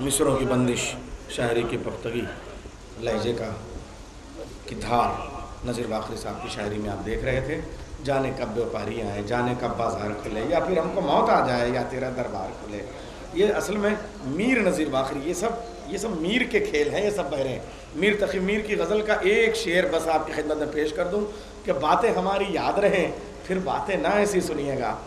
मिसरों की बंदिश, शायरी की पख्तगी, लहजे का की धार नज़ीर बाखरी साहब की शायरी में आप देख रहे थे। जाने कब व्यापारी आए, जाने कब बाज़ार खुले, या फिर हमको मौत आ जाए, या तेरा दरबार खुले। ये असल में मीर नज़ीर बाखरी ये सब ये सब मीर के खेल हैं, ये सब बहरे। मीर तकी मीर की गज़ल का एक शेर बस आपकी खिदमत में पेश कर दूँ कि बातें हमारी याद रहें, फिर बातें ना ऐसी सुनिएगा।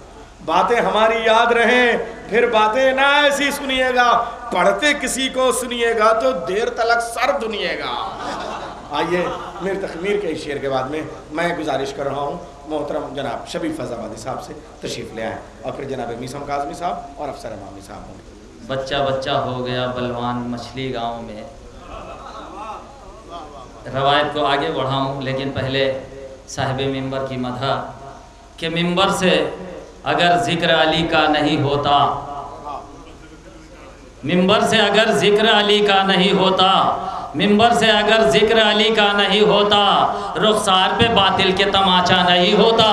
बातें हमारी याद रहें, फिर बातें ना ऐसी सुनिएगा। पढ़ते किसी को सुनिएगा तो देर तलक सर दुनिएगा। आइए मेरे तखमीर के शेर के बाद में मैं गुजारिश कर रहा हूँ मोहतरम जनाब शबी फैजाबादी साहब से तशरीफ़ ले आएँ और फिर जनाब मीसम काजमी साहब और अफसर मामी साहब होंगे। बच्चा बच्चा हो गया बलवान मछली गाँव में। रवायत को आगे बढ़ाऊं लेकिन पहले साहिब मिंबर की मधा के मिंबर से अगर ज़िक्र अली का नहीं होता मिंबर से अगर ज़िक्र अली का नहीं होता, मिंबर से अगर ज़िक्र अली का नहीं होता, रुखसार पे बातिल के तमाचा नहीं होता।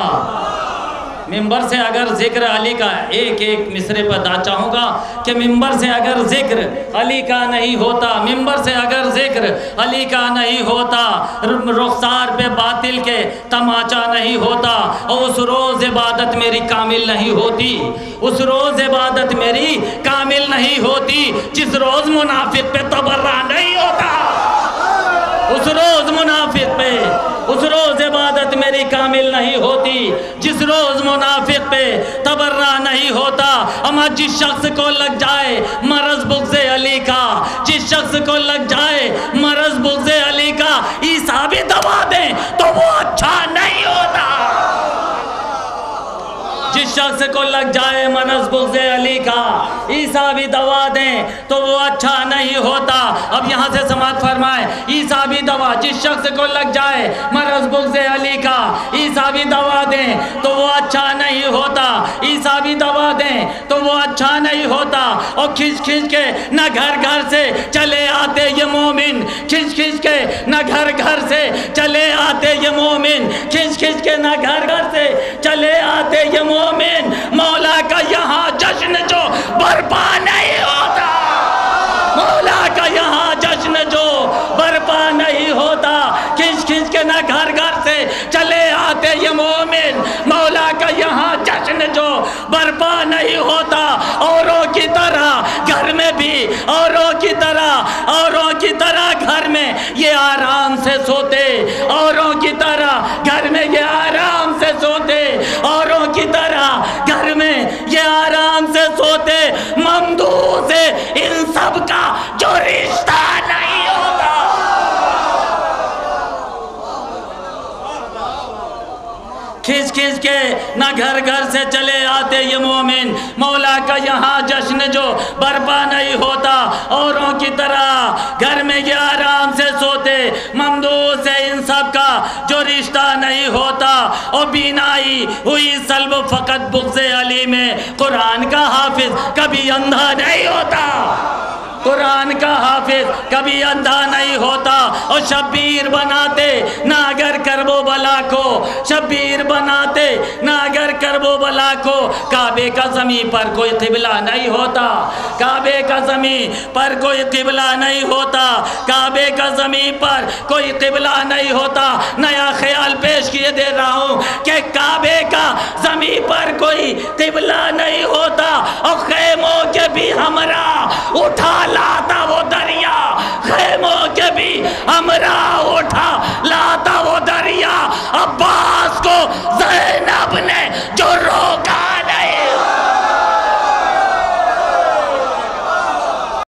मिंबर से अगर ज़िक्र अली का एक एक मिसरे पर दा चाहूँगा कि मिंबर से अगर ज़िक्र अली का नहीं होता, मिंबर से अगर ज़िक्र अली का नहीं होता, रुखसार पे बातिल के तमाचा नहीं होता और उस रोज़ इबादत मेरी कामिल नहीं होती, उस रोज़ इबादत मेरी जिस रोज़ मुनाफिक पे तबर्रा नहीं होता, उस रोज़ मुनाफिक पे, उस रोज़ इबादत मेरी कामिल नहीं होती। जिस रोज़ मुनाफिक पे तबर्रा नहीं होता अमा जिस शख्स को लग जाए मरज बुग्ज अली का, जिस शख्स को लग जाए शख्स को लग जाए मनस बुग्ज अली का। ईसा भी दवा दें तो वो अच्छा नहीं होता। अब यहाँ से समाज फरमाए, ईसा भी दवा, जिस शख्स को लग जाए मरस बुग्ज अली का, ईसा भी दवा दें तो वो अच्छा नहीं होता। ईसा भी दवा दें तो वो अच्छा नहीं होता। और खिंच खिंच के न घर घर से चले आते ये मोमिन। खिंच खिंच के न घर घर से चले आते ये मोमिन। खिंच खिंच के न घर घर से बर्पा नहीं होता। औरों की तरह घर में भी, औरों की तरह, औरों की तरह घर में ये आराम से सोते। औरों की तरह घर में ये आराम से सोते। औरों की तरह घर में ये आराम से सोते। ममदू से इन सब का जो रिश्ता नहीं होता खींच खींच के ना घर घर से चले आते ये मोमिन। मौला का यहाँ जश्न जो बर्पा नहीं होता, औरों की तरह घर में ये आराम से सोते। ममदू से इन सब का जो रिश्ता नहीं होता। और बीनाई हुई सलब फ़कत बुक से अली में। कुरान का हाफिज कभी अंधा नहीं होता। कुरान का हाफिज कभी अंधा नहीं होता। और शबीर बनाते ना शबीर बनाते ना अगर करबो बला को। काबे का जमी पर कोई किबला नहीं होता। काबे का जमी पर कोई किबला नहीं होता। काबे का जमी पर कोई किबला नहीं होता। नया ख्याल पेश किए दे रहा हूँ कि काबे का जमी पर कोई किबला नहीं होता। और खेमों के भी हमरा उठा लाता वो दरिया। खेमों के भी हमरा उठा लाता वो दरिया। अब्बा